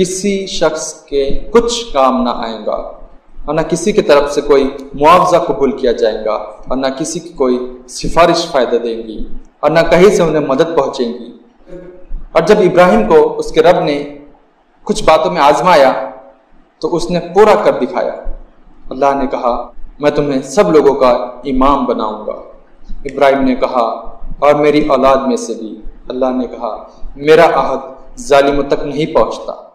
کسی شخص کے کچھ کام نہ آئے گا اور نہ کسی کی طرف سے کوئی معاوضہ قبول کیا جائے گا اور نہ کسی کی کوئی سفارش فائدہ دیں گی اور نہ کہیں سے انہیں مدد پہنچیں گی۔ اور جب ابراہیم کو اس کے رب نے کچھ باتوں میں آزمایا تو اس نے پورا کر دکھایا۔ اللہ نے کہا، میں تمہیں سب لوگوں کا امام بناؤں گا۔ ابراہیم نے کہا، اور میری اولاد میں سے بھی۔ اللہ نے کہا، میرا عہد ظالموں تک نہیں پہنچتا۔